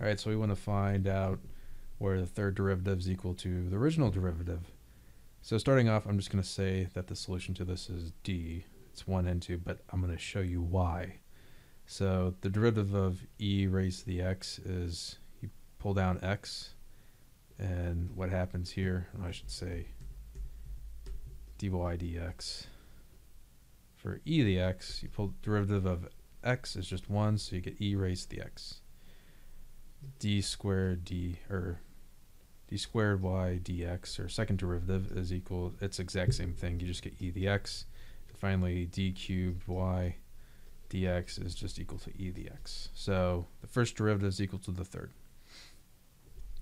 All right, so we want to find out where the third derivative is equal to the original derivative. So starting off, I'm just going to say that the solution to this is d. It's 1 and 2, but I'm going to show you why. So the derivative of e raised to the x is you pull down x, and what happens here, I should say dy dx. For e to the x, you pull derivative of x is just 1, so you get e raised to the x. d squared d, or d squared y dx, or second derivative, is equal, it's exact same thing, you just get e to the x. And finally, d cubed y dx is just equal to e to the x. So the first derivative is equal to the third.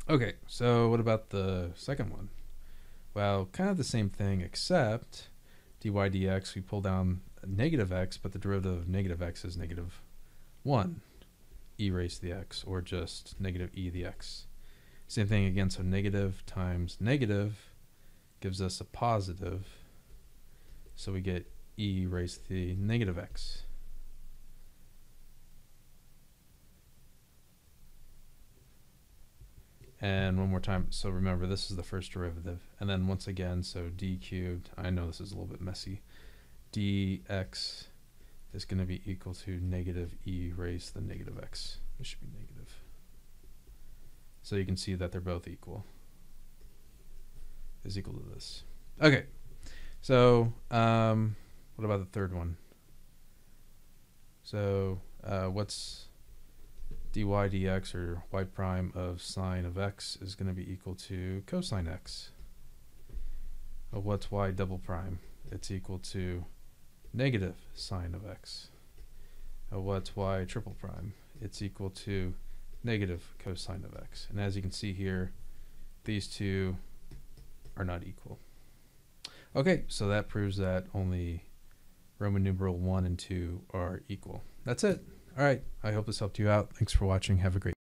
Okay, so what about the second one? Well, kind of the same thing, except dy dx, we pull down negative x, but the derivative of negative x is negative 1 e raised to the x, or just negative e to the x. Same thing again, so negative times negative gives us a positive, so we get e raised to the negative x. And one more time, so remember this is the first derivative. And then once again, so d cubed, I know this is a little bit messy, dx is going to be equal to negative e raised to the negative x. It should be negative. So you can see that they're both equal. Is equal to this. Okay, so um, what about the third one? So uh, what's dy dx or y prime of sine of x is going to be equal to cosine x. Well, what's y double prime? It's equal to negative sine of x. Well, what's y triple prime? It's equal to negative cosine of x. And as you can see here, these two are not equal. Okay, so that proves that only Roman numeral 1 and 2 are equal. That's it. All right. I hope this helped you out. Thanks for watching. Have a great